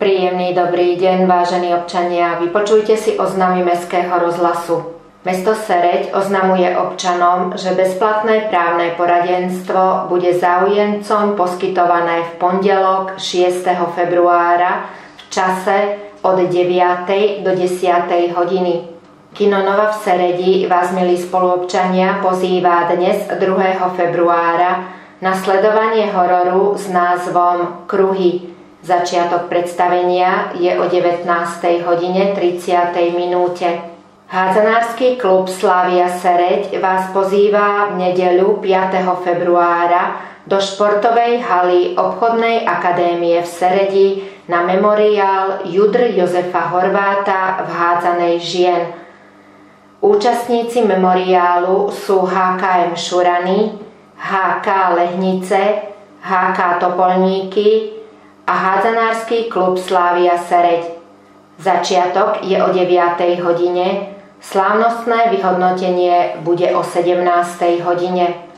Príjemný dobrý deň, vážení občania. Vypočujte si oznamy Mestského rozhlasu. Mesto Sereď oznamuje občanom, že bezplatné právne poradenstvo bude záujemcom poskytované v pondelok 6. februára v čase od 9. do 10. hodiny. Kino Nova v Seredi vás, milí spoluobčania, pozýva dnes 2. februára na sledovanie hororu s názvom Kruhy Začiatok predstavenia je o 19. hodine 30. minúte. Hádzanársky klub Slavia Sereď vás pozýva v nedeľu 5. februára do športovej haly obchodnej akadémie v Seredi na memoriál Judr Jozefa Horváta v hádzanej žien. Účastníci memoriálu sú HKM Šurany, HK Lehnice, HK Topolníky, a hádzanársky klub Slávia Sereď. Začiatok je o 9. hodine, slávnostné vyhodnotenie bude o 17. hodine.